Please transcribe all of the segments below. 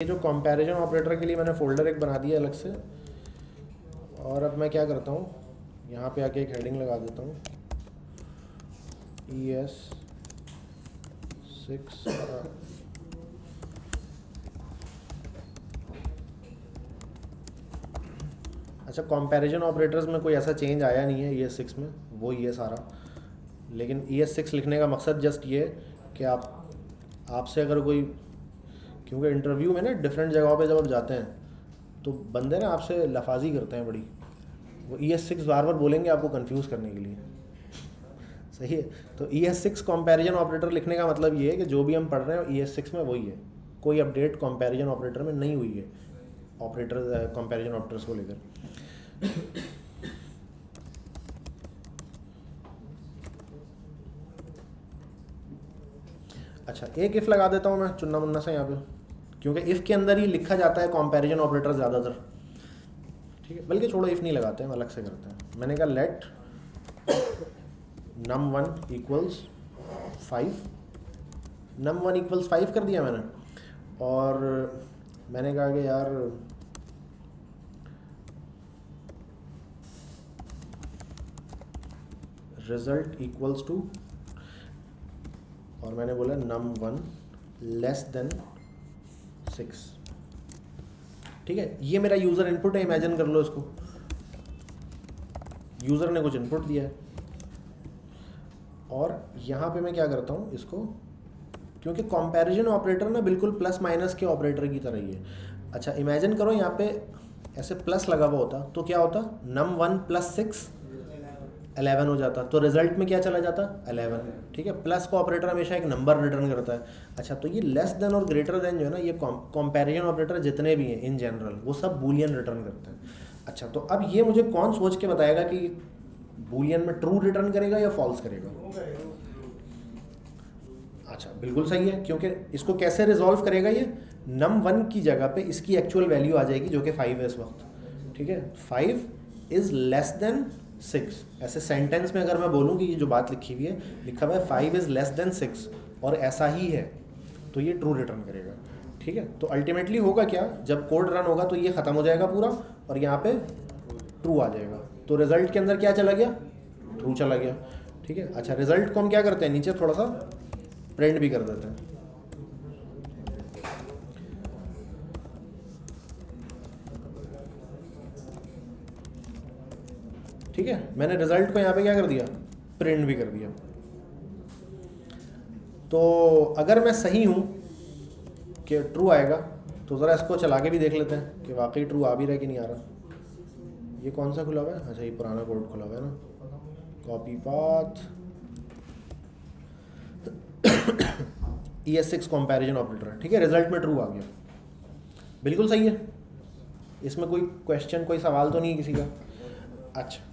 ये जो comparison operator के लिए मैंने फोल्डर एक बना दिया अलग से। और अब मैं क्या करता हूँ? यहाँ पे आके एक हेडिंग लगा देता हूँ। ई एस सिक्स अच्छा कंपैरिजन ऑपरेटर्स में कोई ऐसा चेंज आया नहीं है ई एस सिक्स में। वो ही है सारा। लेकिन ई एस सिक्स लिखने का मकसद जस्ट ये कि आप, आपसे अगर कोई क्योंकि इंटरव्यू में ना डिफरेंट जगहों पे जब आप जाते हैं तो बंदे ना आपसे लफाजी करते हैं बड़ी। वो ई एस सिक्स बार बार बोलेंगे आपको कंफ्यूज करने के लिए। सही है? तो E S six comparison operator लिखने का मतलब ये है कि जो भी हम पढ़ रहे हैं ई एस सिक्स में वही है। कोई अपडेट कंपेरिजन ऑपरेटर में नहीं हुई है। ऑपरेटर कंपेरिजन ऑपरेटर्स को लेकर। अच्छा एक इफ़ लगा देता हूँ मैं चुन्ना मुन्ना से यहाँ पे। क्योंकि इफ़ के अंदर ही लिखा जाता है कंपैरिजन ऑपरेटर ज़्यादातर। ठीक है? बल्कि छोड़ो इफ़ नहीं लगाते हैं, अलग से करते हैं। मैंने कहा let num one equals five num one equals five कर दिया मैंने। और मैंने कहा कि यार रिज़ल्ट इक्वल्स टू और मैंने बोला num one less than six ठीक है? ये मेरा यूज़र इनपुट है इमेजिन कर लो इसको। यूज़र ने कुछ इनपुट दिया है। और यहाँ पे मैं क्या करता हूँ इसको? क्योंकि कंपैरिजन ऑपरेटर ना बिल्कुल प्लस माइनस के ऑपरेटर की तरह ही है। अच्छा इमेजिन करो यहाँ पे ऐसे प्लस लगा हुआ होता तो क्या होता? Num one plus six eleven हो जाता। तो रिज़ल्ट में क्या चला जाता? अलेवन ठीक है? प्लस का ऑपरेटर हमेशा एक नंबर रिटर्न करता है। अच्छा तो ये लेस देन और ग्रेटर देन जो है ना, ये कंपैरिजन ऑपरेटर जितने भी हैं इन जनरल वो सब बुलियन रिटर्न करते हैं। अच्छा तो अब ये मुझे कौन सोच के बताएगा कि बुलियन में ट्रू रिटर्न करेगा या फॉल्स करेगा? अच्छा बिल्कुल सही है, क्योंकि इसको कैसे रिजॉल्व करेगा ये? नम वन की जगह पे इसकी एक्चुअल वैल्यू आ जाएगी, जो कि फाइव है इस वक्त। ठीक है? Five is less than six. ऐसे सेंटेंस में अगर मैं बोलूँ कि ये जो बात लिखी हुई है, लिखा हुआ है five is less than six और ऐसा ही है तो ये ट्रू रिटर्न करेगा। ठीक है? तो अल्टीमेटली होगा क्या? जब कोड रन होगा तो ये ख़त्म हो जाएगा पूरा, और यहाँ पे ट्रू आ जाएगा। तो रिज़ल्ट के अंदर क्या चला गया? ट्रू चला गया। ठीक है? अच्छा रिज़ल्ट को हम क्या करते हैं? नीचे थोड़ा सा प्रिंट भी कर देते हैं। ठीक है? मैंने रिज़ल्ट को यहाँ पे क्या कर दिया? प्रिंट भी कर दिया। तो अगर मैं सही हूँ कि ट्रू आएगा तो ज़रा इसको चला के भी देख लेते हैं कि वाकई ट्रू आ भी रहा है कि नहीं आ रहा। ये कौन सा खुला हुआ है? अच्छा ये पुराना कोड खुला हुआ है ना। Copy path E S six comparison operator ठीक है रिज़ल्ट में ट्रू आ गया। बिल्कुल सही है। इसमें कोई क्वेश्चन कोई सवाल तो नहीं है किसी का? अच्छा।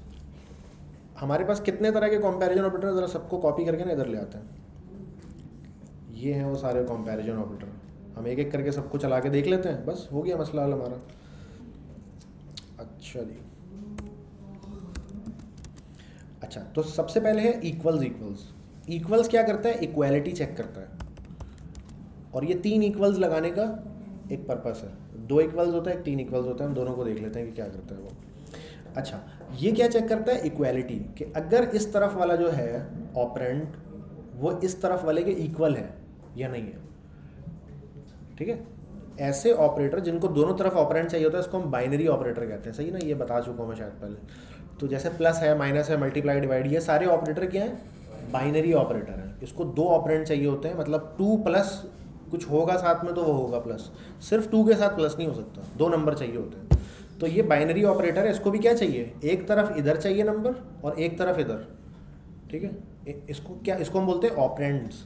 हमारे पास कितने तरह के कंपैरिजन ऑपरेटर ज़रा सबको कॉपी करके ना इधर ले आते हैं। ये हैं वो सारे कंपैरिजन ऑपरेटर हम एक एक करके सबको चला के देख लेते हैं। बस, हो गया मसला हल हमारा। अच्छा जी। अच्छा तो सबसे पहले है इक्वल्स इक्वल्स इक्वल्स क्या करता है? इक्वालिटी चेक करता है। और ये तीन इक्वल्स लगाने का एक पर्पस है। दो इक्वल्स होता है तीन इक्वल्स होता है। हम दोनों को देख लेते हैं कि क्या करता है वो। अच्छा ये क्या चेक करता है? इक्वालिटी कि अगर इस तरफ़ वाला जो है ऑपरेंट वो इस तरफ़ वाले के इक्वल है या नहीं है? ठीक है? ऐसे ऑपरेटर जिनको दोनों तरफ़ ऑपरेंट चाहिए होता है, इसको हम बाइनरी ऑपरेटर कहते हैं। सही ना? ये बता चुका हूँ मैं शायद पहले। तो जैसे प्लस है माइनस है मल्टीप्लाई डिवाइड ये सारे ऑपरेटर क्या हैं? बाइनरी ऑपरेटर हैं। इसको दो ऑपरेंट चाहिए होते हैं मतलब टू प्लस कुछ होगा साथ में तो वो होगा प्लस सिर्फ़ टू के साथ प्लस नहीं हो सकता। दो नंबर चाहिए होते हैं। तो ये बाइनरी ऑपरेटर है, इसको भी क्या चाहिए? एक तरफ़ इधर चाहिए नंबर और एक तरफ़ इधर। ठीक है? इसको क्या, इसको हम बोलते हैं ऑपरेंड्स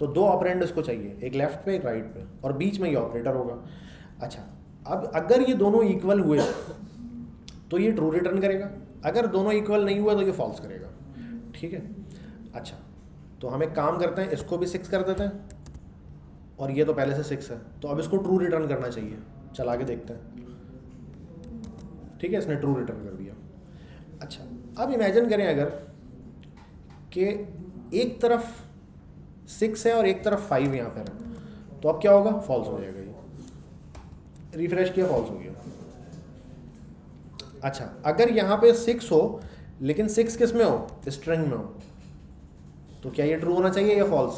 तो दो ऑपरेंड इसको चाहिए, एक लेफ़्ट पे, एक राइट पे, और बीच में ये ऑपरेटर होगा। अच्छा अब अगर ये दोनों इक्वल हुए तो ये ट्रू रिटर्न करेगा। अगर दोनों इक्वल नहीं हुआ तो ये फॉल्स करेगा। ठीक है? अच्छा तो हम एक काम करते हैं, इसको भी सिक्स कर देते हैं। और ये तो पहले से सिक्स है तो अब इसको ट्रू रिटर्न करना चाहिए। चला के देखते हैं। ठीक है, इसने ट्रू रिटर्न कर दिया। अच्छा अब इमेजिन करें अगर कि एक तरफ़ सिक्स है और एक तरफ़ फाइव यहाँ पर है तो अब क्या होगा? फॉल्स हो जाएगा ये। रिफ्रेश किया फॉल्स हो गया। अच्छा अगर यहाँ पे सिक्स हो, लेकिन सिक्स किसमें हो? स्ट्रिंग में हो। तो क्या ये ट्रू होना चाहिए या फॉल्स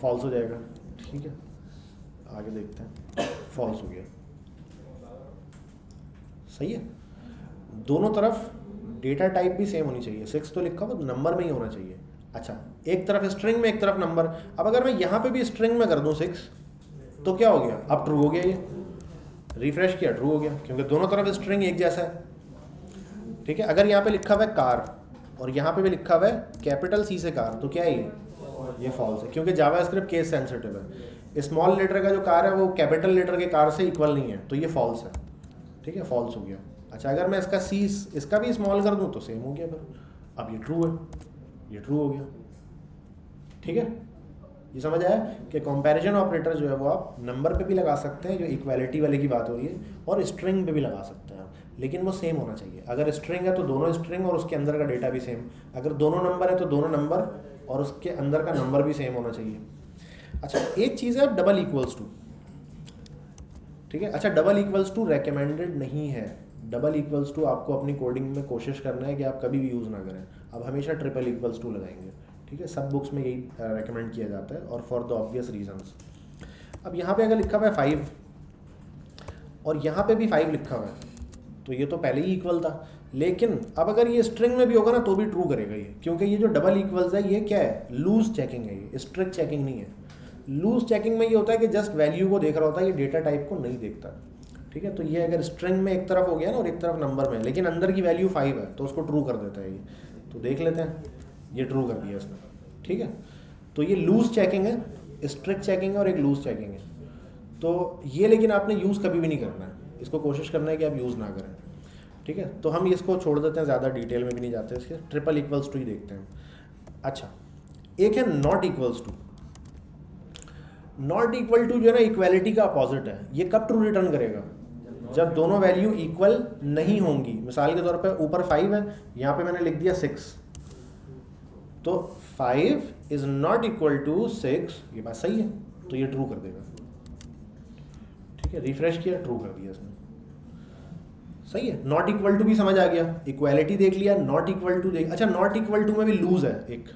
फॉल्स हो जाएगा। ठीक है, आगे देखते हैं। फॉल्स हो गया। सही है? दोनों तरफ़ डेटा टाइप भी सेम होनी चाहिए। सिक्स तो लिखा हुआ नंबर में ही होना चाहिए। अच्छा एक तरफ़ स्ट्रिंग में, एक तरफ़ नंबर अब अगर मैं यहाँ पे भी स्ट्रिंग में कर दूँ सिक्स तो क्या हो गया? अब ट्रू हो गया ये। रिफ्रेश किया ट्रू हो गया। क्योंकि दोनों तरफ़ स्ट्रिंग एक जैसा है। ठीक है? अगर यहाँ पे लिखा हुआ है कार और यहाँ पे भी लिखा हुआ है कैपिटल सी से कार तो क्या है ये? ये फॉल्स है। क्योंकि जावा स्क्रिप्ट केस सेंसिटिव है। स्मॉल लेटर का जो कार है, वो कैपिटल लेटर के कार से इक्वल नहीं है तो ये फॉल्स है। ठीक है फॉल्स हो गया। अच्छा अगर मैं इसका सी इसका भी स्मॉल कर दूँ तो सेम हो गया फिर। अब ये ट्रू है, ये ट्रू हो गया। ठीक है? ये समझ आया कि कंपैरिजन ऑपरेटर जो है वो आप नंबर पे भी लगा सकते हैं, जो इक्वालिटी वाले की बात हो रही है, और स्ट्रिंग पे भी लगा सकते हैं आप। लेकिन वो सेम होना चाहिए। अगर स्ट्रिंग है तो दोनों स्ट्रिंग और उसके अंदर का डेटा भी सेम अगर दोनों नंबर है तो दोनों नंबर और उसके अंदर का नंबर भी सेम होना चाहिए। अच्छा एक चीज़ है डबल इक्वल्स टू ठीक है? अच्छा डबल इक्वल्स टू रेकमेंडेड नहीं है. डबल इक्वल्स टू आपको अपनी कोडिंग में कोशिश करना है कि आप कभी भी यूज़ ना करें. अब हमेशा ट्रिपल इक्वल्स टू लगाएँगे. ठीक है? सब बुक्स में यही रेकमेंड किया जाता है और फॉर द ऑब्वियस रीजंस अब यहाँ पे अगर लिखा हुआ है फाइव और यहाँ पे भी फाइव लिखा हुआ है तो ये तो पहले ही इक्वल था. लेकिन अब अगर ये स्ट्रिंग में भी होगा ना तो भी ट्रू करेगा ये. क्योंकि ये जो डबल इक्वल्स है, ये क्या है? लूज चेकिंग है ये. स्ट्रिक्ट चेकिंग नहीं है. लूज चेकिंग में ये होता है कि जस्ट वैल्यू को देख रहा होता है ये डेटा टाइप को नहीं देखता। ठीक है? तो ये अगर स्ट्रिंग में एक तरफ़ हो गया ना और एक तरफ़ नंबर में, लेकिन अंदर की वैल्यू फाइव है तो उसको ट्रू कर देता है ये। तो देख लेते हैं। ये ट्रू कर दिया इसने। ठीक है? तो ये लूज चेकिंग है स्ट्रिक्ट चेकिंग है और एक लूज चेकिंग है। तो ये लेकिन आपने यूज़ कभी भी नहीं करना है। इसको कोशिश करना है कि आप यूज़ ना करें। ठीक है? तो हम इसको छोड़ देते हैं, ज़्यादा डिटेल में भी नहीं जाते। इसके ट्रिपल इक्वल्स टू ही देखते हैं। अच्छा एक है not equals to not equal to जो है ना इक्वालिटी का अपोजिट है। ये कब ट्रू रिटर्न करेगा? जब दोनों वैल्यू इक्वल नहीं होंगी। मिसाल के तौर पे ऊपर फाइव है, यहाँ पे मैंने लिख दिया सिक्स तो five is not equal to six ये बात सही है तो ये ट्रू कर देगा। ठीक है रिफ्रेश किया ट्रू कर दिया इसने। सही है नॉट इक्वल टू भी समझ आ गया। इक्वालिटी देख लिया नॉट इक्वल टू देख अच्छा नॉट इक्वल टू में भी लूज है, एक।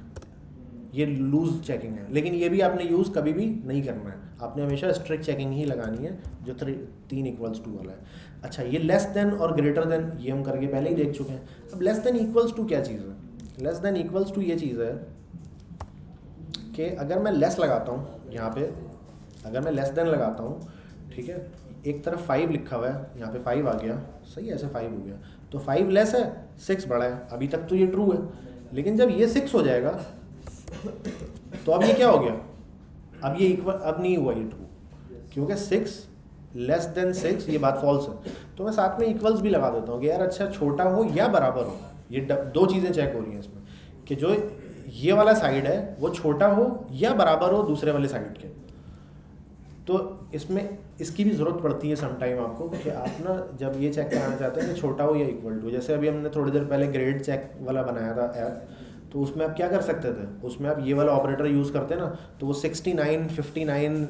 ये लूज चेकिंग है। लेकिन ये भी आपने यूज़ कभी भी नहीं करना है। आपने हमेशा स्ट्रिक्ट चेकिंग ही लगानी है, जो थ्री तीन इक्वल्स टू वाला है। अच्छा ये लेस देन और ग्रेटर देन ये हम करके पहले ही देख चुके हैं। अब लेस देन इक्वल्स टू क्या चीज़ है? लेस देन इक्वल्स टू ये चीज़ है कि अगर मैं लेस लगाता हूँ, यहाँ पे, अगर मैं लेस देन लगाता हूँ, ठीक है, एक तरफ़ फाइव लिखा हुआ है, यहाँ पे फाइव आ गया। सही है, ऐसे फाइव हो गया। तो फाइव लेस है सिक्स बड़ा है। अभी तक तो ये ट्रू है। लेकिन जब ये सिक्स हो जाएगा तो अब ये क्या हो गया? अब ये इक्वल अब नहीं हुआ ये ट्रू क्योंकि सिक्स लेस देन सिक्स ये बात फॉल्स है। तो मैं साथ में इक्वल्स भी लगा देता हूँ कि यार अच्छा छोटा हो या बराबर हो। ये दो चीज़ें चेक हो रही हैं इसमें कि जो ये वाला साइड है, वो छोटा हो या बराबर हो दूसरे वाले साइड के। तो इसमें, इसकी भी ज़रूरत पड़ती है समटाइम आपको कि आप ना जब ये चेक कराना चाहते हैं कि छोटा हो या इक्वल टू जैसे अभी हमने थोड़ी देर पहले ग्रेड चेक वाला बनाया था ऐप तो उसमें आप क्या कर सकते थे? उसमें आप ये वाला ऑपरेटर यूज़ करते ना तो वो सिक्सटी नाइन फिफ्टी नाइन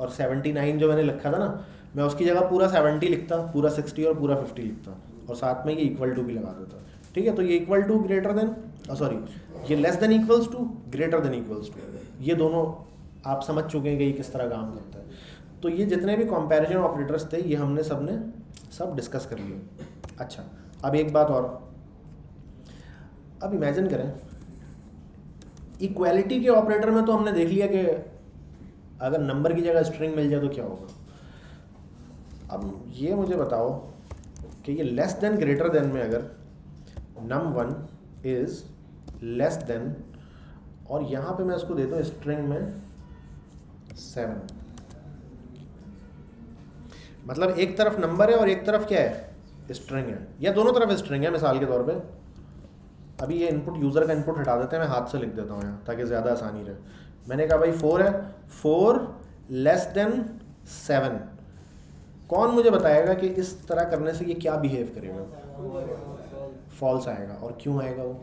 और सेवेंटी नाइन जो मैंने लिखा था ना, मैं उसकी जगह पूरा सेवेंटी लिखता, पूरा सिक्सटी और पूरा फिफ्टी लिखता और साथ में ये इक्वल टू भी लगा देता। ठीक है? तो ये equal to greater than sorry ये less than equals to greater than equals to ये दोनों आप समझ चुके हैं कि ये किस तरह काम करता है। तो ये जितने भी कंपैरिजन ऑपरेटर्स थे, ये हमने सबने सब डिस्कस कर लिए। अच्छा अब एक बात और। अब इमेजिन करें इक्वालिटी के ऑपरेटर में तो हमने देख लिया कि अगर नंबर की जगह स्ट्रिंग मिल जाए तो क्या होगा? अब ये मुझे बताओ कि ये लेस देन ग्रेटर देन में अगर num one is less than और यहाँ पे मैं इसको दे दूँ स्ट्रिंग में सेवन मतलब एक तरफ़ नंबर है और एक तरफ़ क्या है? स्ट्रिंग है। या दोनों तरफ़ स्ट्रिंग है मिसाल के तौर पे। अभी ये इनपुट यूज़र का इनपुट हटा देते हैं मैं हाथ से लिख देता हूँ यहाँ ताकि ज़्यादा आसानी रहे। मैंने कहा भाई फोर है फोर लेस देन सेवन कौन मुझे बताएगा कि इस तरह करने से ये क्या बिहेव करेगा? फॉल्स आएगा और क्यों आएगा वो?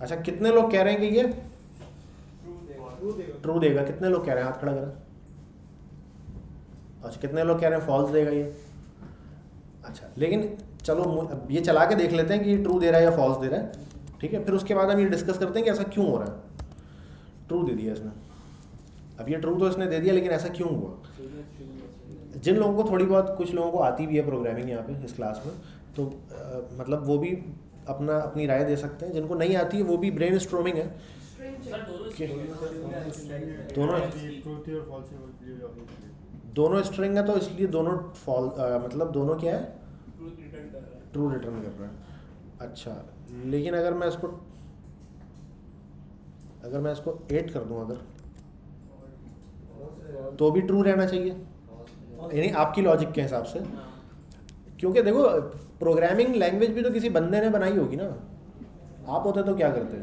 अच्छा कितने लोग कह रहे हैं कि ये? ट्रू देगा। कितने लोग कह रहे हैं? हाथ खड़ा करें। अच्छा कितने लोग कह रहे हैं फॉल्स देगा ये? अच्छा लेकिन चलो ये चला के देख लेते हैं कि ये ट्रू दे रहा है या फॉल्स दे रहा है ठीक है? फिर उसके बाद हम ये डिस्कस करते हैं कि ऐसा क्यों हो रहा है। ट्रू दे दिया इसने। अब ये ट्रू तो इसने दे दिया लेकिन ऐसा क्यों हुआ? जिन लोगों को थोड़ी बहुत कुछ लोगों को आती भी है प्रोग्रामिंग यहाँ पे इस क्लास में तो आ, मतलब वो भी अपना अपनी राय दे सकते हैं। जिनको नहीं आती है। वो भी ब्रेन स्ट्रोमिंग है। दोनों दोनों स्ट्रिंग है तो इसलिए दोनों फॉल मतलब दोनों क्या है? ट्रू रिटर्न कर रहा है। अच्छा लेकिन अगर मैं इसको अगर मैं इसको एट कर दूँ अगर तो भी ट्रू रहना चाहिए। यानी आपकी लॉजिक के हिसाब से। क्योंकि देखो प्रोग्रामिंग लैंग्वेज भी तो किसी बंदे ने बनाई होगी ना। आप होते तो क्या करते?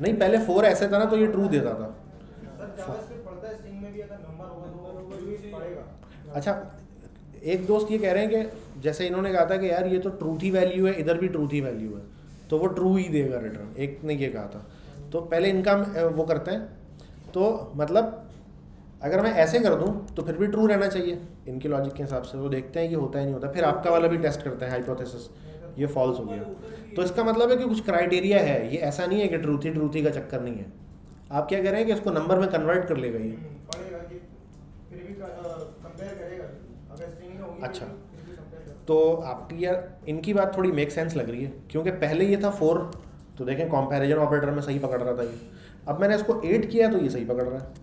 नहीं, पहले फोर ऐसे था ना तो ये ट्रू देता था। अच्छा एक दोस्त ये कह रहे हैं कि जैसे इन्होंने कहा था कि यार, ये तो ट्रूथ ही वैल्यू है, इधर भी ट्रूथ ही वैल्यू है। तो वो ट्रू ही देगा रिटर्न एक ने ये कहा था। तो पहले इनका वो करते हैं। तो मतलब अगर मैं ऐसे कर दूँ तो फिर भी ट्रू रहना चाहिए। इनके लॉजिक के हिसाब से वो देखते हैं कि होता है, नहीं होता। फिर आपका वाला भी टेस्ट करते हैं हाइपोथेसिस ये फॉल्स हो गया। तो इसका मतलब है कि कुछ क्राइटेरिया है। ये ऐसा नहीं है कि ट्रूथी ट्रूथी का चक्कर नहीं है। आप क्या करें कि इसको नंबर में कन्वर्ट कर लेगा ये अच्छा। तो आपकी यार इनकी बात थोड़ी मेक सेंस लग रही है। क्योंकि पहले ये था फोर तो देखें कंपैरिजन ऑपरेटर में सही पकड़ रहा था ये। अब मैंने इसको एट किया तो ये सही पकड़ रहा है।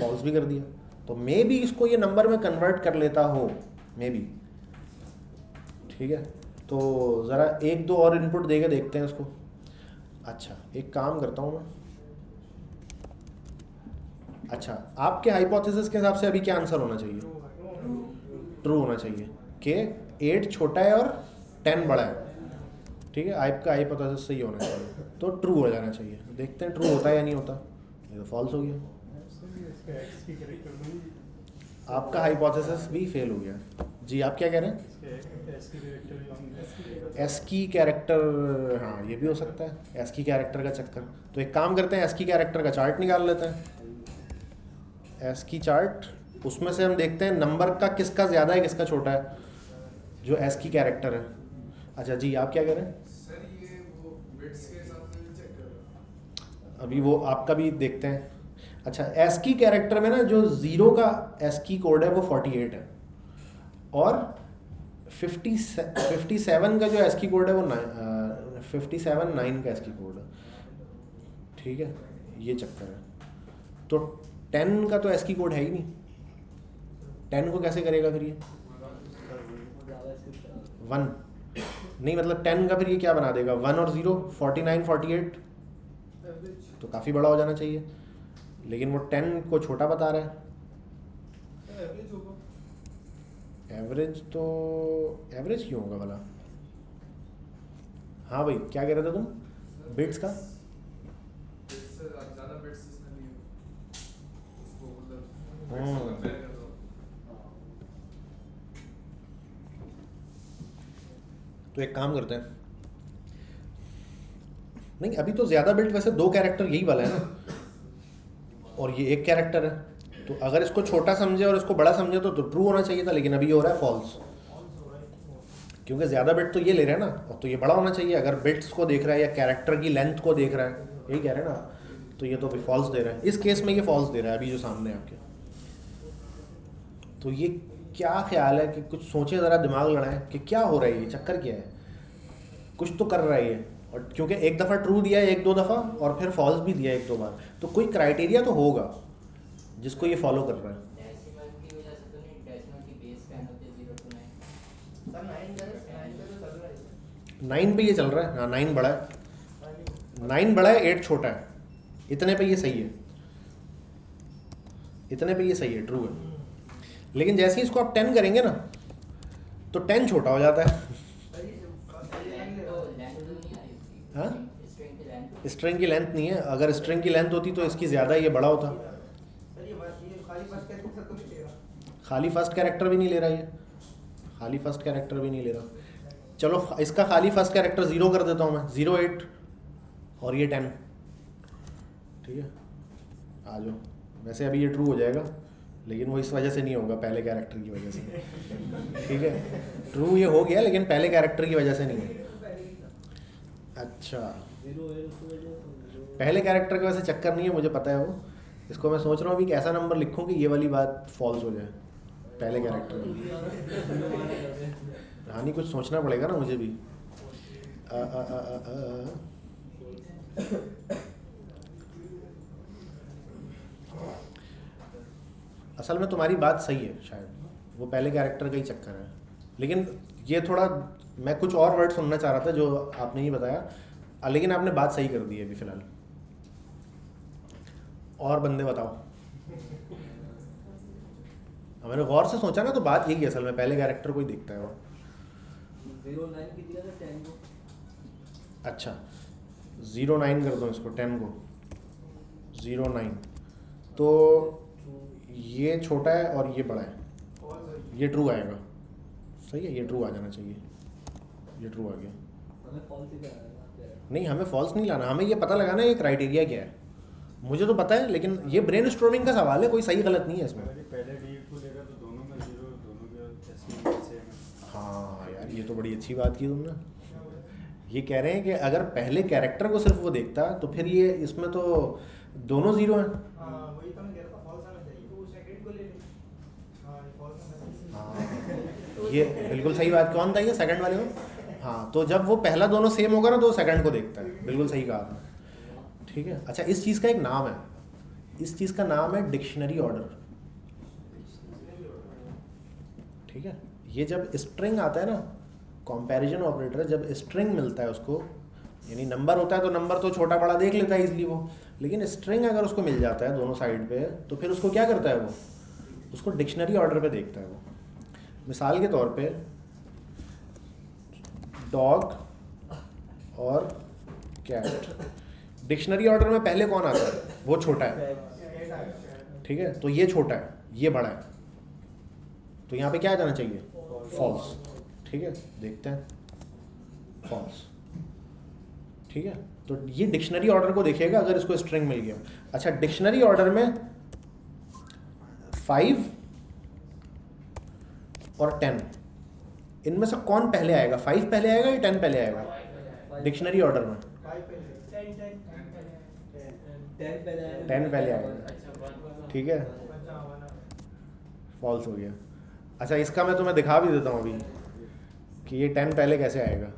फॉल्स भी कर दिया। तो मे भी इसको ये नंबर में कन्वर्ट कर लेता हो। मे बी ठीक है? तो ज़रा एक दो और इनपुट दे के देखते हैं इसको अच्छा एक काम करता हूँ मैं। अच्छा आपके हाइपोथेसिस के हिसाब से अभी क्या आंसर होना चाहिए? ट्रू होना चाहिए कि एट छोटा है और टेन बड़ा है। ठीक है, आपका हाइपोथेसिस सही होना चाहिए। तो ट्रू हो जाना चाहिए। देखते हैं ट्रू होता है या नहीं होता। ये तो फॉल्स हो गया। आपका हाइपोथेसिस भी फेल हो गया। जी आप क्या कह रहे हैं? एस की कैरेक्टर हाँ ये भी हो सकता है। एस की कैरेक्टर का चक्कर। तो एक काम करते हैं एस की कैरेक्टर का चार्ट निकाल लेते हैं। एस की चार्ट उसमें से हम देखते हैं नंबर का किसका ज़्यादा है किसका छोटा है जो एस की कैरेक्टर है। अच्छा जी आप क्या कह रहे हैं? अभी वो आपका भी देखते हैं। अच्छा एस की कैरेक्टर में ना जो ज़ीरो का एस की कोड है वो फोर्टी एट है। और फिफ्टी फिफ्टी सेवन का जो एस की कोड है वो फिफ्टी सेवन नाइन का एस की कोड है। ठीक है? ये चक्कर है। तो टेन का तो एस की कोड है ही नहीं। टेन को कैसे करेगा फिर ये? वन नहीं मतलब टेन का फिर ये क्या बना देगा? वन और zero forty nine forty eight तो काफ़ी बड़ा हो जाना चाहिए। लेकिन वो टेन को छोटा बता रहा है। एवरेज तो एवरेज क्यों होगा भला? हाँ भाई, क्या कह रहे थे तुम? बिट्स का? हम्म तो एक काम करते हैं। नहीं, अभी तो ज़्यादा बिल्ट वैसे दो कैरेक्टर यही वाला है ना। और ये एक कैरेक्टर है। तो अगर इसको छोटा समझे और इसको बड़ा समझे तो, तो ट्रू होना चाहिए था लेकिन अभी हो रहा है फॉल्स क्योंकि ज़्यादा बिट तो ये ले रहे हैं ना और तो ये बड़ा होना चाहिए। अगर बिट्स को देख रहा है या कैरेक्टर की लेंथ को देख रहा है यही कह रहे हैं ना तो ये तो अभी फॉल्स दे रहा है। इस केस में ये फॉल्स दे रहा है अभी जो सामने आपके। तो ये क्या ख्याल है कि कुछ सोचे ज़रा दिमाग लड़ाएँ कि क्या हो रहा है ये चक्कर क्या है? कुछ तो कर रहा है ये और क्योंकि एक दफ़ा ट्रू दिया है एक दो दफ़ा और फिर फॉल्स भी दिया है एक दो बार। तो कोई क्राइटेरिया तो होगा। जिसको ये फॉलो कर रहा है। नाइन पे ये चल रहा है। हाँ नाइन बड़ा है। नाइन बड़ा है एट छोटा है। इतने पे ये सही है। इतने पे ये सही है ट्रू है। लेकिन जैसे ही इसको आप टेन करेंगे ना तो टेन छोटा हो जाता है। हाँ? स्ट्रिंग की लेंथ नहीं है। अगर स्ट्रिंग की लेंथ होती तो इसकी ज़्यादा ये बड़ा होता। खाली फ़र्स्ट कैरेक्टर भी नहीं ले रहा ये। खाली फ़र्स्ट कैरेक्टर भी नहीं ले रहा। चलो, इसका खाली फ़र्स्ट कैरेक्टर ज़ीरो कर देता हूँ मैं। ज़ीरो एट और ये टेन ठीक है? आ जाओ। वैसे अभी ये ट्रू हो जाएगा, लेकिन वो इस वजह से नहीं होगा, पहले कैरेक्टर की वजह से। ठीक है? ट्रू ये हो गया, लेकिन पहले कैरेक्टर की वजह से नहीं है। अच्छा। पहले कैरेक्टर का वैसे चक्कर नहीं है, मुझे पता है वो। इसको मैं सोच रहा हूँ अभी कैसा नंबर लिखूँ कि ये वाली बात फॉल्स हो जाए। पहले कैरेक्टर हाँ नहीं कुछ सोचना पड़ेगा ना मुझे भी। असल में तुम्हारी बात सही है, शायद। वो पहले कैरेक्टर का ही चक्कर है। लेकिन ये थोड़ा, मैं कुछ और वर्ड सुनना चाह रहा था जो आपने ही बताया। लेकिन आपने बात सही कर दी है अभी फ़िलहाल। और बंदे बताओ। मैंने गौर से सोचा ना तो बात यही है असल में पहले कैरेक्टर को ही देखता है वो। अच्छा ज़ीरो नाइन कर दो इसको टेन को। Zero nine. तो ये छोटा है और ये बड़ा है। ये ट्रू आएगा। सही है ये ट्रू आ जाना चाहिए। ये ट्रू आ गया। नहीं हमें फॉल्स नहीं लाना। हमें ये पता लगाना है ये क्राइटेरिया क्या है। मुझे तो पता है लेकिन ये ब्रेन स्ट्रोमिंग का सवाल है कोई सही गलत नहीं है इसमें। हाँ तो बड़ी अच्छी बात की तुमने। ये कह रहे हैं कि अगर पहले कैरेक्टर को सिर्फ़ वो देखता तो फिर ये इसमें तो दोनों ज़ीरो हैं। हाँ, तो हाँ, ये बिल्कुल सही बात कौन था ये सेकंड वाले को हाँ तो जब वो पहला दोनों सेम होगा ना तो सेकंड को देखता है बिल्कुल सही कहा आपने। ठीक है? अच्छा इस चीज़ का एक नाम है। इस चीज़ का नाम है डिक्शनरी ऑर्डर ठीक है? ये जब स्ट्रिंग आता है ना कंपैरिजन ऑपरेटर जब स्ट्रिंग मिलता है उसको, यानी नंबर होता है तो नंबर तो छोटा बड़ा देख लेता है इसलिए वो, लेकिन स्ट्रिंग अगर उसको मिल जाता है दोनों साइड पे तो फिर उसको क्या करता है वो? उसको डिक्शनरी ऑर्डर पे देखता है वो। मिसाल के तौर पे डॉग और कैट डिक्शनरी ऑर्डर में पहले कौन आता है? वो छोटा है। ठीक है? तो ये छोटा है, ये बड़ा है। तो यहाँ पे क्या जाना चाहिए? फॉल्स ठीक है? देखते हैं। फॉल्स ठीक है? तो ये डिक्शनरी ऑर्डर को देखिएगा, अगर इसको स्ट्रिंग मिल गया। अच्छा डिक्शनरी ऑर्डर में फाइव और टेन इनमें से कौन पहले आएगा? फाइव पहले आएगा या टेन पहले आएगा? डिक्शनरी ऑर्डर में। टेन पहले आएगा। ठीक है? फॉल्स हो गया। अच्छा इसका मैं तुम्हें दिखा भी देता हूँ अभी। कि ये टेन पहले कैसे आएगा?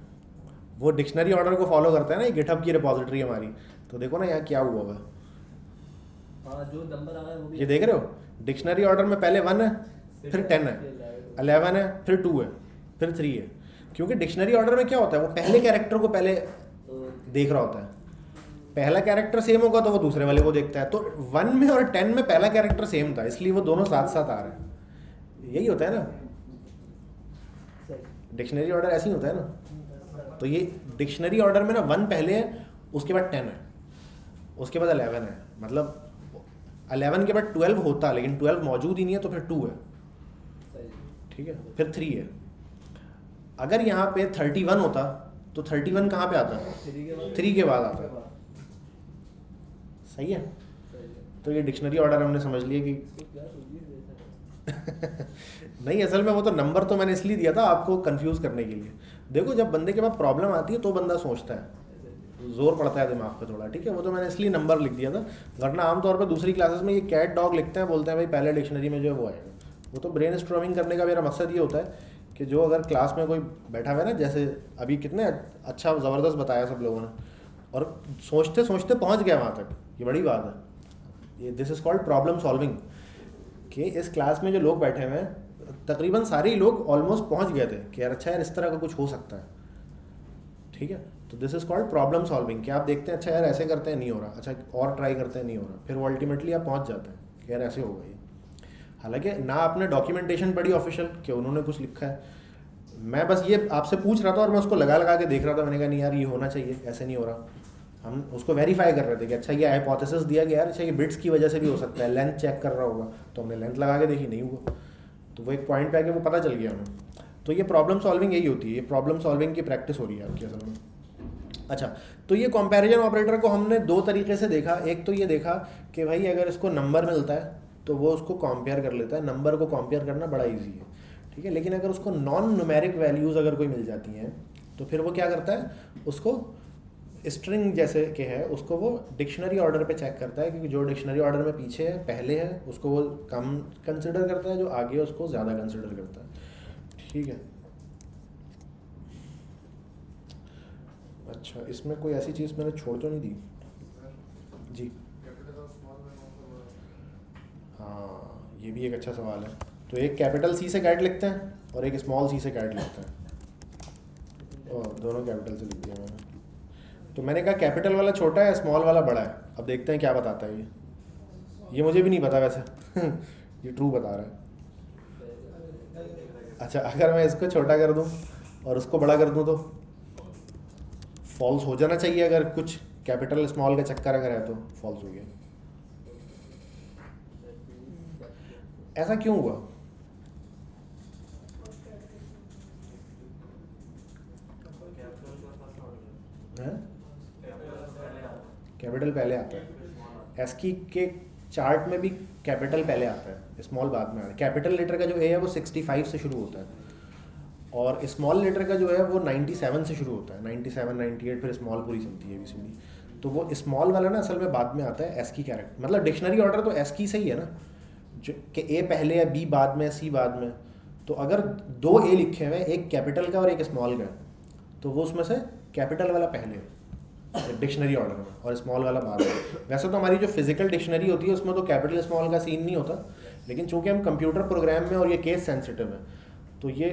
वो डिक्शनरी ऑर्डर को फॉलो करता है ना गिटहब की रिपोजिटरी हमारी। तो देखो ना यहाँ क्या हुआ हुआ। हाँ, जो नंबर आ रहा है वो ये देख रहे हो? डिक्शनरी ऑर्डर में पहले वन है फिर टेन है अलेवन है फिर टू है फिर थ्री है। क्योंकि डिक्शनरी ऑर्डर में क्या होता है वो पहले कैरेक्टर को पहले देख रहा होता है। पहला कैरेक्टर सेम होगा तो वो दूसरे वाले को देखता है। तो वन में और टेन में पहला कैरेक्टर सेम था इसलिए वो दोनों साथ साथ आ रहे हैं। यही होता है ना। डिक्शनरी ऑर्डर ऐसे ही होता है ना? तो ये डिक्शनरी ऑर्डर में ना वन पहले है, उसके बाद टेन है, उसके बाद अलेवन है। मतलब अलेवन के बाद ट्वेल्व होता है लेकिन ट्वेल्व मौजूद ही नहीं है तो फिर टू है। ठीक है? फिर थ्री है। अगर यहाँ पे थर्टी वन होता तो थर्टी वन कहाँ पे आता? बाद थ्री के बाद आता। है सही है? तो ये डिक्शनरी ऑर्डर हमने समझ लिया कि नहीं, असल में वो तो नंबर तो मैंने इसलिए दिया था आपको कंफ्यूज करने के लिए। देखो, जब बंदे के पास प्रॉब्लम आती है तो बंदा सोचता है। ज़ोर पड़ता है दिमाग पे थोड़ा, ठीक है? वो तो मैंने इसलिए नंबर लिख दिया था। वरना आमतौर पर दूसरी क्लासेस में ये कैट डॉग लिखते हैं, बोलते हैं, भाई, पहले डिक्शनरी में जो है वो आएगा। वो तो ब्रेन स्ट्रॉमिंग करने का मेरा मकसद ये होता है कि जो अगर क्लास में कोई बैठा हुआ है ना, जैसे अभी कितने अच्छा ज़बरदस्त बताया सब लोगों ने, और सोचते सोचते पहुँच गया वहाँ तक, ये बड़ी बात है। ये this is called problem solving कि इस क्लास में जो लोग बैठे हुए हैं तकरीबन सारे लोग ऑलमोस्ट पहुँच गए थे कि यार अच्छा यार, इस तरह का कुछ हो सकता है। ठीक है? तो this is called problem solving कि आप देखते हैं अच्छा यार, ऐसे करते हैं, नहीं हो रहा। अच्छा और ट्राई करते हैं, नहीं हो रहा। फिर वो अल्टीमेटली आप पहुँच जाते हैं कि यार, ऐसे होगा ये। हालाँकि ना आपने डॉक्यूमेंटेशन पढ़ी ऑफिशियल कि उन्होंने कुछ लिखा है। मैं बस ये आपसे पूछ रहा था और मैं उसको लगा लगा के देख रहा था। मैंने कहा, नहीं यार, ये होना चाहिए, ऐसे नहीं हो रहा। हम उसको वेरीफाई कर रहे थे कि अच्छा ये हाइपोथेसिस दिया गया यार अच्छा ये बिट्स की वजह से भी हो सकता है। लेंथ चेक कर रहा होगा। तो हमने लेंथ लगा के देखी, नहीं हुआ। तो वो एक पॉइंट पे आके वो पता चल गया हमें। तो ये प्रॉब्लम सॉल्विंग यही होती है, ये प्रॉब्लम सॉल्विंग की प्रैक्टिस हो रही है आपकी असल में। अच्छा तो ये कंपैरिजन ऑपरेटर को हमने दो तरीके से देखा। एक तो ये देखा कि भाई अगर इसको नंबर मिलता है तो वो उसको कंपेयर कर लेता है। नंबर को कंपेयर करना बड़ा इजी है, ठीक है? लेकिन अगर उसको नॉन न्यूमेरिक वैल्यूज़ अगर कोई मिल जाती हैं तो फिर वो क्या करता है? उसको स्ट्रिंग जैसे के है, उसको वो डिक्शनरी ऑर्डर पे चेक करता है, क्योंकि जो डिक्शनरी ऑर्डर में पीछे है, पहले है, उसको वो कम कंसिडर करता है, जो आगे है, उसको ज़्यादा कंसिडर करता है। ठीक है। अच्छा इसमें कोई ऐसी चीज़ मैंने छोड़ तो नहीं दी? जी। हाँ ये भी एक अच्छा सवाल है। तो एक कैपिटल सी से कैट लिखते हैं और एक स्मॉल सी से कैट लिखते हैं। और दोनों कैपिटल से लिख दिया मैंने। तो मैंने कहा कैपिटल वाला छोटा है स्मॉल वाला बड़ा है। अब देखते हैं क्या बताता है ये। ये मुझे भी नहीं पता वैसे। ये ट्रू बता रहा है। अच्छा अगर मैं इसको छोटा कर दूँ और उसको बड़ा कर दूँ तो? फॉल्स हो जाना चाहिए अगर कुछ कैपिटल स्मॉल का चक्कर अगर है तो फॉल्स हो गया। ऐसा क्यों हुआ? कैपिटल पहले आता है। एसकी के चार्ट में भी कैपिटल पहले आता है स्मॉल बाद में आता है। कैपिटल लेटर का जो ए है, वो 65 से शुरू होता है। और स्मॉल लेटर का जो है, वो 97 से शुरू होता है। 97 98 फिर स्मॉल पूरी चलती है एबीसीडी तो वो स्मॉल वाला ना असल में बाद में आता है एस की कैरेक्टर मतलब डिक्शनरी ऑर्डर तो एस की से ही है ना। जो कि ए पहले है बी बाद में सी बाद में तो अगर दो ए लिखे हुए हैं, एक कैपिटल का और एक स्मॉल का तो वो उसमें से कैपिटल वाला पहले है। डिक्शनरी ऑर्डर में और स्मॉल वाला बाद में वैसे तो हमारी जो फ़िज़िकल डिक्शनरी होती है, उसमें तो कैपिटल स्मॉल का सीन नहीं होता, लेकिन चूँकि हम कंप्यूटर प्रोग्राम में और ये केस सेंसिटिव है तो ये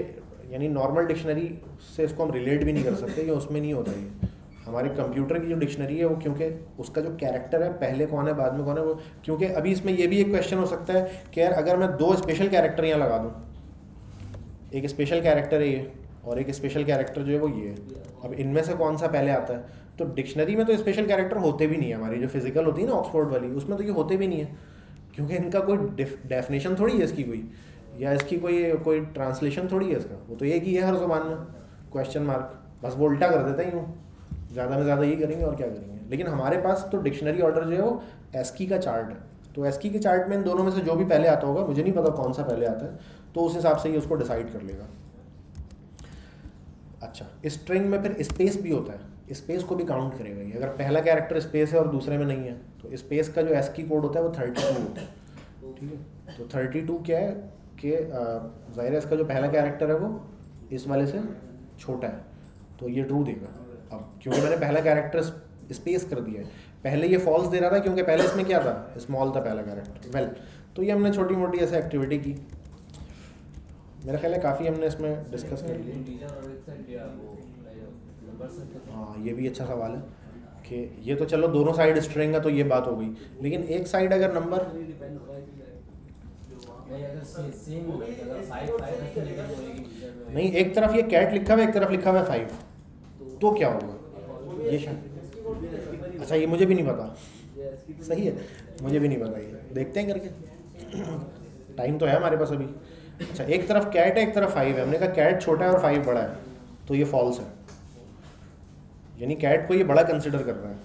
यानी नॉर्मल डिक्शनरी से इसको हम रिलेट भी नहीं कर सकते, ये उसमें नहीं होता ये। हमारे कंप्यूटर की जो डिक्शनरी है, वो क्योंकि उसका जो कैरेक्टर है, पहले कौन है, बाद में कौन है, वो क्योंकि अभी इसमें ये भी एक क्वेश्चन हो सकता है कि यार अगर मैं दो स्पेशल कैरेक्टर यहाँ लगा दूँ, एक स्पेशल कैरेक्टर है ये और एक स्पेशल कैरेक्टर जो है वो ये है। अब इनमें से कौन सा पहले आता है? तो डिक्शनरी में तो स्पेशल कैरेक्टर होते भी नहीं है हमारी, जो फ़िज़िकल होती है ना ऑक्सफोर्ड वाली, उसमें तो ये होते भी नहीं है। क्योंकि इनका कोई डेफिनेशन थोड़ी है इसकी कोई, या इसकी कोई कोई ट्रांसलेशन थोड़ी है इसका। वो तो एक ही है हर ज़ुबान में। क्वेश्चन मार्क बस वो उल्टा कर देता ही हूँ ज़्यादा में ज़्यादा यही करेंगे और क्या करेंगे। लेकिन हमारे पास तो डिक्शनरी ऑर्डर जो है वो एसकी का चार्ट है। तो एसकी के चार्ट में इन दोनों में से जो भी पहले आता होगा, मुझे नहीं पता कौन सा पहले आता है तो उस हिसाब से ही उसको डिसाइड कर लेगा। अच्छा स्ट्रिंग में फिर स्पेस भी होता है। स्पेस को भी काउंट करेगा ये अगर पहला कैरेक्टर स्पेस है और दूसरे में नहीं है तो स्पेस का जो एस की कोड होता है, वो थर्टी टू होता है। ठीक है? तो थर्टी टू क्या है कि ज़ाहिर है इसका जो पहला कैरेक्टर है वो इस वाले से छोटा है। तो ये ट्रू देगा। अब, क्योंकि मैंने पहला कैरेक्टर स्पेस कर दिया है। पहले ये फॉल्स दे रहा था, क्योंकि पहले इसमें क्या था? स्मॉल था पहला कैरेक्टर वेल तो ये हमने छोटी मोटी ऐसे एक्टिविटी की। मेरा ख्याल है काफ़ी हमने इसमें डिस्कस कर लिया। हाँ ये भी अच्छा सवाल है कि ये तो चलो दोनों साइड स्ट्रिंग है तो ये बात हो गई। लेकिन एक साइड अगर नंबर नहीं एक तरफ़ ये कैट लिखा हुआ है एक तरफ़ लिखा हुआ है फाइव तो क्या होगा? ये शायद अच्छा ये मुझे भी नहीं पता। सही है। मुझे भी नहीं पता ये। देखते हैं करके। टाइम तो है हमारे पास अभी। अच्छा एक तरफ़ कैट है, एक तरफ़ फाइव है। हमने कहा कैट छोटा है और फाइव बड़ा है। तो ये फॉल्स है। यानी कैट को ये बड़ा कंसिडर कर रहा है।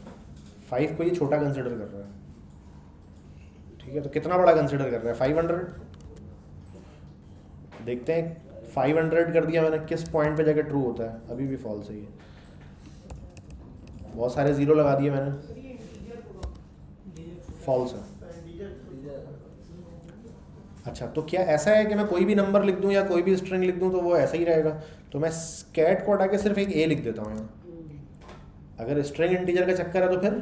फाइव को ये छोटा कंसिडर कर रहा है। ठीक है तो कितना बड़ा कंसिडर कर रहा है? फाइव हंड्रेड देखते हैं फाइव हंड्रेड कर दिया मैंने, किस पॉइंट पे जाकर ट्रू होता है? अभी भी फॉल्स है ये। बहुत सारे ज़ीरो लगा दिए मैंने। फॉल्स है। अच्छा तो क्या ऐसा है कि मैं कोई भी नंबर लिख दूँ या कोई भी स्ट्रिंग लिख दूँ तो वो ऐसा ही रहेगा? तो मैं कैट को हटा के सिर्फ़ एक ए लिख देता हूँ यहाँ। अगर स्ट्रिंग इंटीजर का चक्कर है तो फिर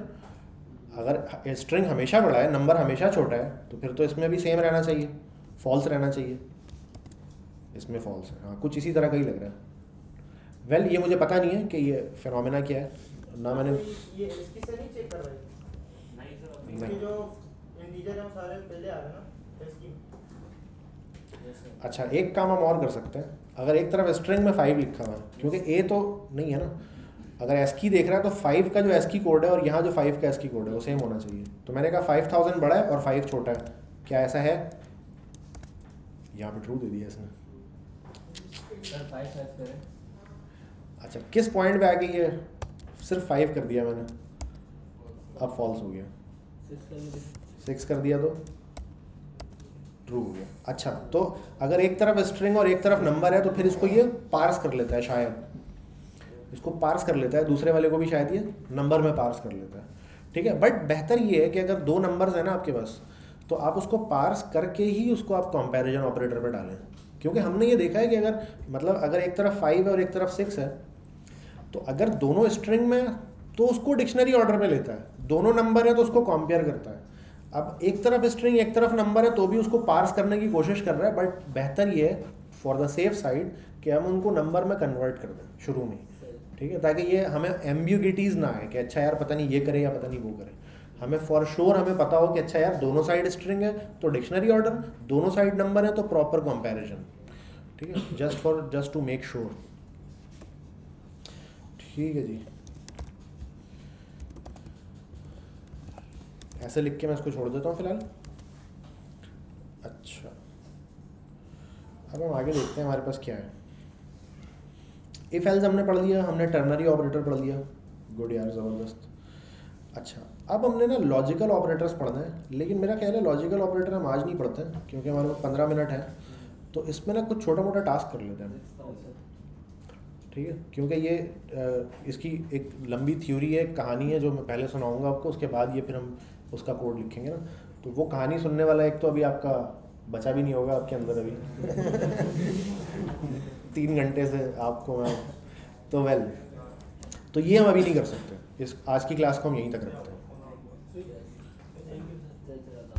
अगर स्ट्रिंग हमेशा बड़ा है नंबर हमेशा छोटा है तो फिर तो इसमें भी सेम रहना चाहिए। फॉल्स रहना चाहिए। इसमें फॉल्स है। हाँ कुछ इसी तरह का ही लग रहा है। वेल well, ये मुझे पता नहीं है कि ये फिनोमिना क्या है। ना मैंने ये इसकी से नहीं चेक कर रहे नहीं। इसके जो इंटीजर है वो सारे पहले आ रहे ना इसकी अच्छा एक काम हम और कर सकते हैं। अगर एक तरफ़ स्ट्रिंग में फाइव लिखा हुआ है क्योंकि ए तो नहीं है ना। अगर एस की देख रहा है तो फाइव का जो एस की कोड है और यहाँ जो फाइव का एस की कोड है वो सेम होना चाहिए। तो मैंने कहा फाइव थाउज़ेंड बड़ा है और फाइव छोटा है। क्या ऐसा है? यहाँ पे ट्रू दे दिया इसने। अच्छा किस पॉइंट पे आ गई है सिर्फ़ फाइव कर दिया मैंने। अब फॉल्स हो गया। सिक्स कर दिया तो? ट्रू हो अच्छा तो अगर एक तरफ़ स्ट्रिंग और एक तरफ़ नंबर है तो फिर इसको ये पार्स कर लेता है शायद। इसको पार्स कर लेता है, दूसरे वाले को भी शायद ये नंबर में पार्स कर लेता है। ठीक है? बट बेहतर ये है कि अगर दो नंबर्स हैं ना आपके पास तो आप उसको पार्स करके ही उसको आप कंपैरिजन ऑपरेटर पर डालें। क्योंकि हमने ये देखा है कि अगर मतलब अगर एक तरफ़ फाइव है और एक तरफ़ सिक्स है तो अगर दोनों स्ट्रिंग में तो उसको डिक्शनरी ऑर्डर में लेता है। दोनों नंबर है तो उसको कंपेयर करता है। अब एक तरफ़ स्ट्रिंग एक तरफ़ नंबर है तो भी उसको पार्स करने की कोशिश कर रहा है बट बेहतर ये फॉर द सेफ़ साइड कि हम उनको नंबर में कन्वर्ट कर दें शुरू में ठीक है? ताकि ये हमें एम्ब्यूगिटीज़ ना आए कि अच्छा यार, पता नहीं ये करे या पता नहीं वो करे। हमें फॉर श्योर हमें पता हो कि अच्छा यार, दोनों साइड स्ट्रिंग है तो डिक्शनरी ऑर्डर दोनों साइड नंबर है तो प्रॉपर कंपैरिजन ठीक है? Just for just to make sure ठीक है जी। ऐसे लिख के मैं इसको छोड़ देता हूँ फ़िलहाल। अच्छा। अब हम आगे देखते हैं हमारे पास क्या है। इफ़ एल्स हमने पढ़ लिया हमने टर्नरी ऑपरेटर पढ़ लिया। गुड यार ज़बरदस्त। अच्छा अब हमने ना लॉजिकल ऑपरेटर्स पढ़ना है लेकिन मेरा ख्याल है लॉजिकल ऑपरेटर हम आज नहीं पढ़ते हैं क्योंकि हमारे पास पंद्रह मिनट है। तो इसमें ना कुछ छोटा मोटा टास्क कर लेते हैं ठीक है? क्योंकि ये इसकी एक लंबी थ्योरी है कहानी है जो मैं पहले सुनाऊँगा आपको उसके बाद ये फिर हम उसका कोड लिखेंगे ना। तो वो कहानी सुनने वाला एक तो अभी आपका बचा भी नहीं होगा आपके अंदर अभी। तीन घंटे से आपको मैं तो वेल तो ये हम अभी नहीं कर सकते। इस आज की क्लास को हम यहीं तक रखते हैं।